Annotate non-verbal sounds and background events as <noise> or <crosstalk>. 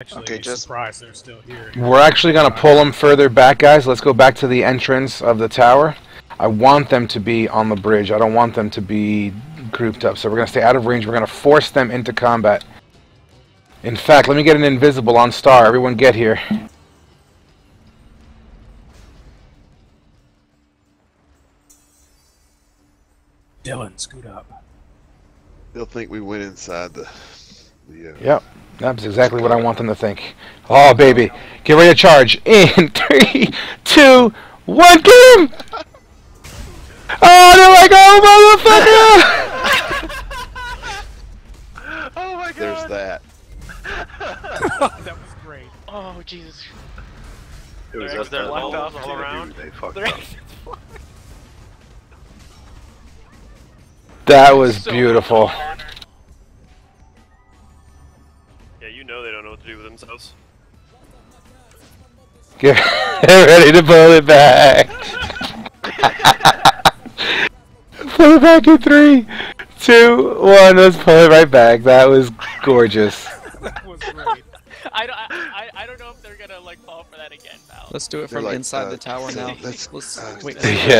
Actually, Okay, just- surprised they're still here. We're actually going to pull them further back, guys. Let's go back to the entrance of the tower. I want them to be on the bridge. I don't want them to be grouped up. So we're going to stay out of range. We're going to force them into combat. In fact, let me get an invisible on Star. Everyone get here. Dylan, scoot up. They'll think we went inside the. the uh, Yep. That's exactly what I want them to think. Oh, baby. Get ready to charge. In <laughs> three, two, one, get him! Oh, they're like, oh, motherfucker! <laughs> Oh my God. There's that. <laughs> that was great. Oh Jesus! It was There's us their that left all, off all dude, around. They fucked They're- up. That was So beautiful. Yeah, you know they don't know what to do with themselves. Get <laughs> ready to pull it back. <laughs> pull it back in three, two, one. Let's pull it right back. That was gorgeous. That was great. <laughs> I don't. I, I, I don't know if they're gonna like fall for that again, pal. Let's do it They're from like, inside uh, the tower now. let's- Let's uh, wait. Yeah.